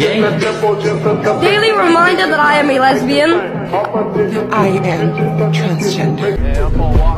gay? Daily reminder that I am a lesbian. I am transgender.